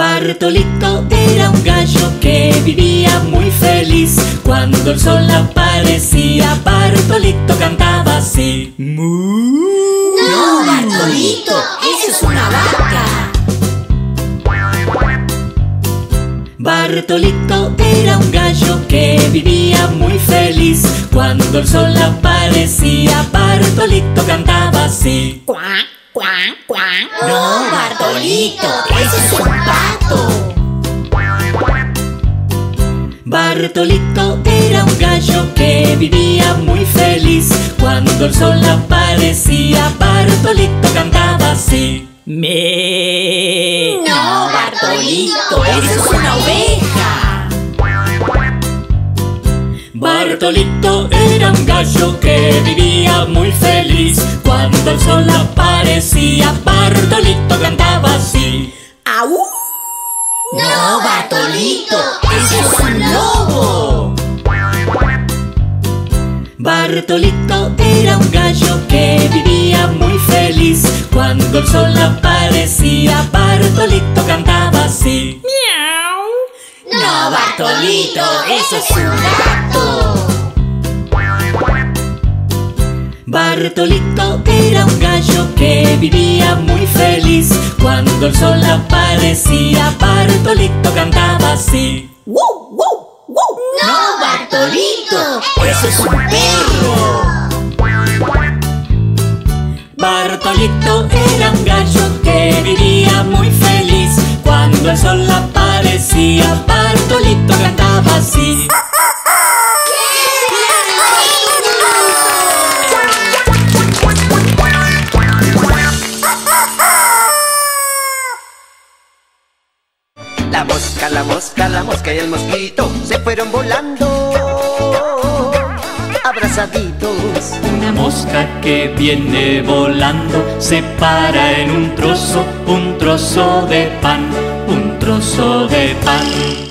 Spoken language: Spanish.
Bartolito era un gallo que vivía muy feliz. Cuando el sol aparecía, Bartolito cantaba así. No, Bartolito, eso es una vaca. Bartolito era un gallo que vivía muy feliz. Cuando el sol aparecía, Bartolito cantaba así. Cuac, cuac, cuac No, Bartolito, eso es un pato. Bartolito era un gallo que vivía muy feliz. Cuando el sol aparecía, Bartolito cantaba así. Me. No, Bartolito, eso es una oveja Bartolito era un gallo que vivía muy feliz. Cuando el sol aparecía, Bartolito cantaba así. ¡Au! No, Bartolito, eso es un lobo. Bartolito era un gallo que vivía muy feliz. Cuando el sol aparecía, Bartolito cantaba así. No, Bartolito, eso es un gato Bartolito era un gallo que vivía muy feliz. Cuando el sol aparecía, Bartolito cantaba así. ¡Wow, wow, wow! No, Bartolito, eso es un perro Bartolito era un gallo que vivía muy feliz. Cuando el sol aparecía, Bartolito cantaba así La mosca, la mosca, la mosca y el mosquito se fueron volando abrazaditos. Una mosca que viene volando se para en un trozo, un trozo de pan, un trozo de pan.